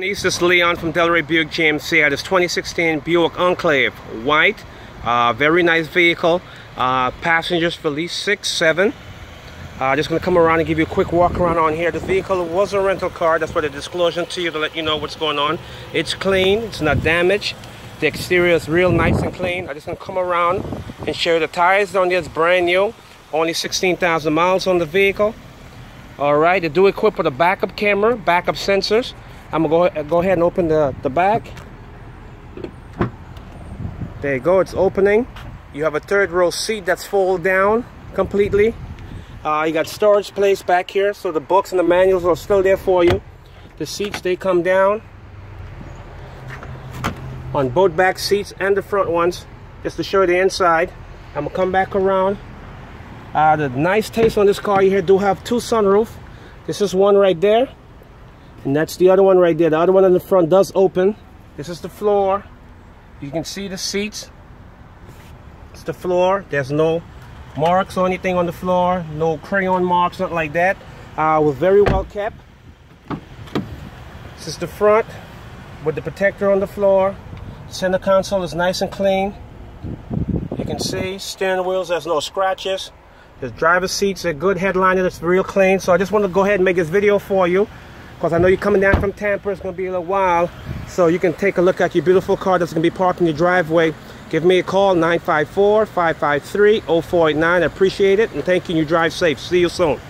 This is Leon from Delray Buick GMC at this 2016 Buick Enclave white uh, very nice vehicle uh, passengers for least six seven. Uh, just gonna come around and give you a quick walk around on here. The vehicle was a rental car. That's what the disclosure to you to let you know what's going on. It's clean. It's not damaged. The exterior is real nice and clean. I'm just gonna come around and show you the tires on this brand new. Only 16,000 miles on the vehicle. All right they do equip with a backup camera backup sensors I'm gonna go, go ahead and open the, the back. There you go, it's opening. You have a third row seat that's fold down completely. Uh, you got storage place back here, so the books and the manuals are still there for you. The seats, they come down on both back seats and the front ones, just to show you the inside. I'm gonna come back around. Uh, the nice taste on this car, you here do have two sunroof. This is one right there and that's the other one right there. The other one in the front does open. This is the floor. You can see the seats. It's the floor. There's no marks or anything on the floor. No crayon marks nothing like that. Uh, was very well kept. This is the front with the protector on the floor. Center console is nice and clean. You can see steering wheels there's no scratches. The driver's seats are good headliner it's real clean. So I just want to go ahead and make this video for you because I know you're coming down from Tampa. It's going to be a little while. So you can take a look at your beautiful car that's going to be parked in your driveway. Give me a call, 954-553-0489. I appreciate it. And thank you. You drive safe. See you soon.